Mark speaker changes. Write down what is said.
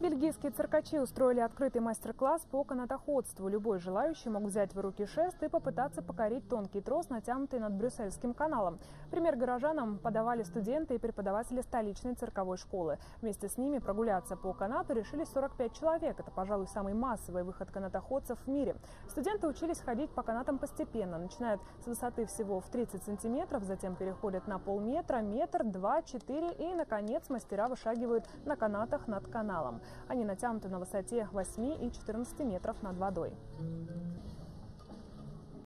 Speaker 1: Бельгийские циркачи устроили открытый мастер-класс по канатоходству. Любой желающий мог взять в руки шест и попытаться покорить тонкий трос, натянутый над Брюссельским каналом. Пример горожанам подавали студенты и преподаватели столичной цирковой школы. Вместе с ними прогуляться по канату решили 45 человек. Это, пожалуй, самый массовый выход канатоходцев в мире. Студенты учились ходить по канатам постепенно. Начинают с высоты всего в 30 сантиметров, затем переходят на полметра, метр, два, четыре и, наконец, мастера вышагивают на канатах над каналом. Они натянуты на высоте 8 и 14 метров над водой.